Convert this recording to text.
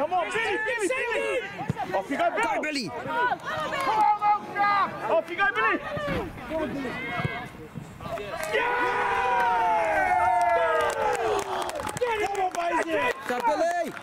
Come on, Billy, Billy, Billy! Off you go, Bill! Go, Billy! Come on, Bill! Off you go, Billy! Go on, Billy! Come on, Billy!